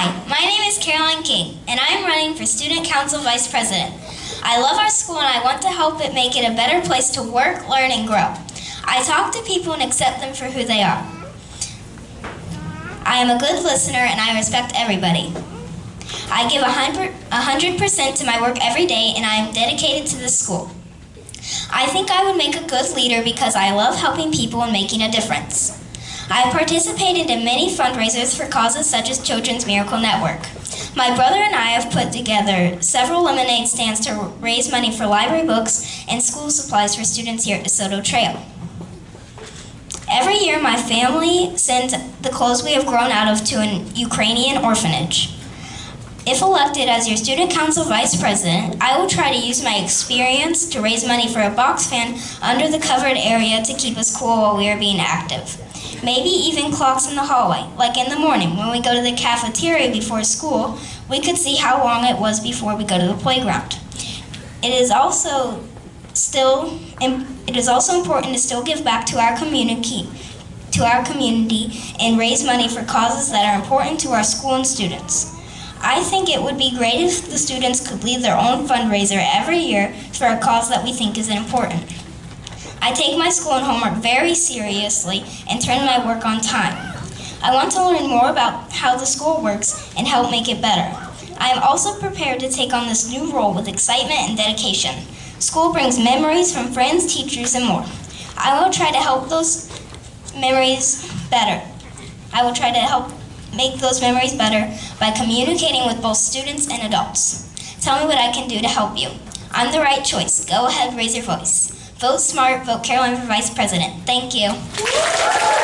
Hi, my name is Caroline King, and I am running for Student Council Vice President. I love our school and I want to help it make it a better place to work, learn, and grow. I talk to people and accept them for who they are. I am a good listener and I respect everybody. I give 100, 100% to my work every day and I am dedicated to the school. I think I would make a good leader because I love helping people and making a difference. I have participated in many fundraisers for causes such as Children's Miracle Network. My brother and I have put together several lemonade stands to raise money for library books and school supplies for students here at DeSoto Trail. Every year, my family sends the clothes we have grown out of to an Ukrainian orphanage. If elected as your student council vice president, I will try to use my experience to raise money for a box fan under the covered area to keep us cool while we are being active. Maybe even clocks in the hallway, like in the morning when we go to the cafeteria before school, we could see how long it was before we go to the playground. It is also still it is also important to still give back to our community to our community and raise money for causes that are important to our school and students. I think it would be great if the students could lead their own fundraiser every year for a cause that we think is important. I take my school and homework very seriously and turn my work on time. I want to learn more about how the school works and help make it better. I am also prepared to take on this new role with excitement and dedication. School brings memories from friends, teachers, and more. I will try to help those memories better. I will try to help make those memories better by communicating with both students and adults. Tell me what I can do to help you. I'm the right choice. Go ahead, raise your voice. Vote smart, vote Caroline for Vice President. Thank you.